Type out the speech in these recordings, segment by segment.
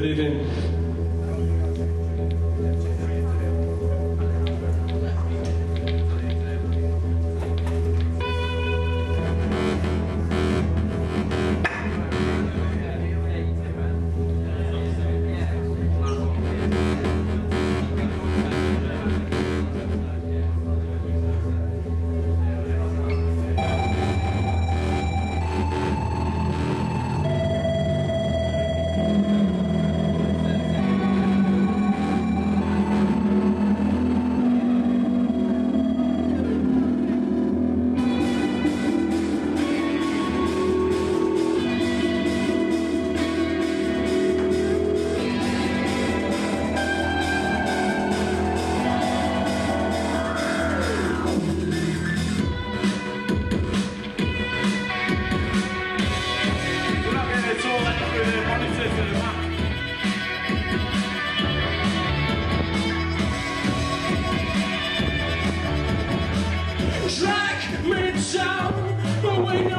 Good evening.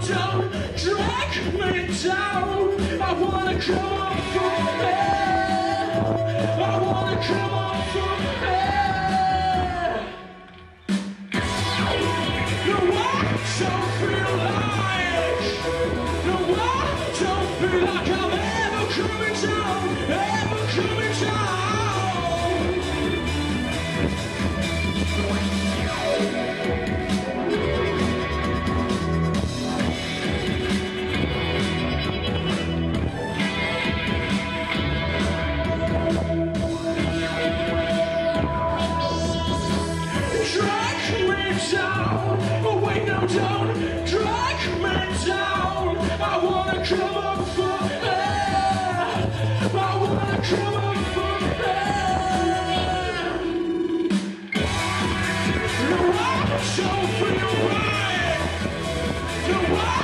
Don't drag me down. I wanna come up from there. I wanna come up from there. No, I oh wait no don't drag me down. I wanna come up from there. I wanna come up. No, I don't feel right. No, I don't